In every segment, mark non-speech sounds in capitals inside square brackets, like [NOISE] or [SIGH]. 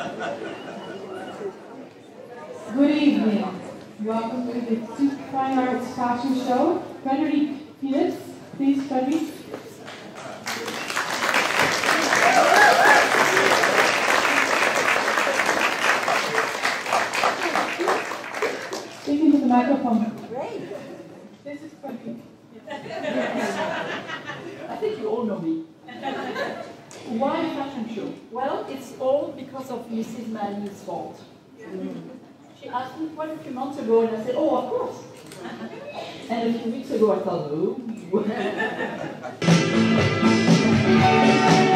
Good evening. Welcome to the Sooke Fine Arts Fashion Show. Frederique Phillips, please, Frederique. Speaking to the microphone. Great. This is Frederique. I think you all know me. [LAUGHS] Why fashion show? Well, it's all because of Mrs. Manny's fault. Mm. She asked me quite a few months ago, and I said, oh, of course. [LAUGHS] And a few weeks ago, I thought, [LAUGHS] oh.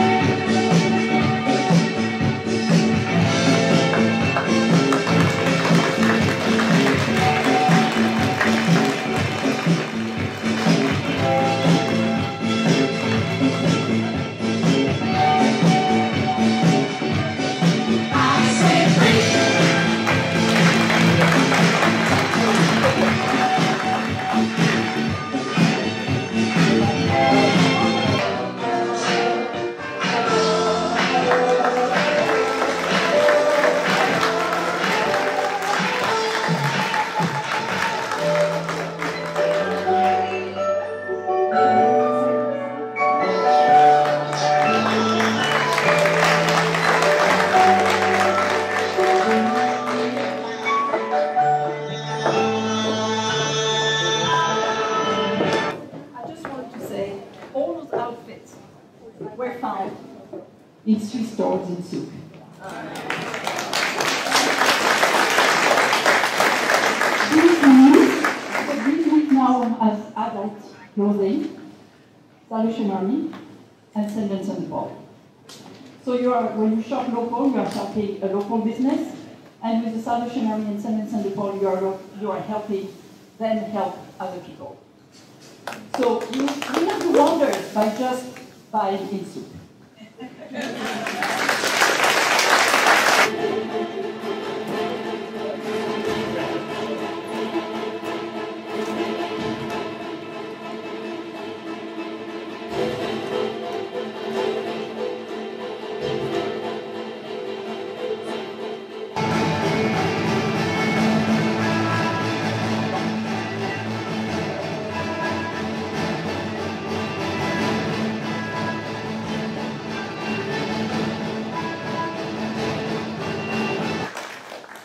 Were found in three stores in Sooke. These so these women now as adult clothing, stationery, and St. Vincent Paul. So you are, when you shop local, you are shopping a local business, and with the stationery and St. Vincent de Paul, you are, you are helping them help other people. So you, you have to wonder by just Pai, quem?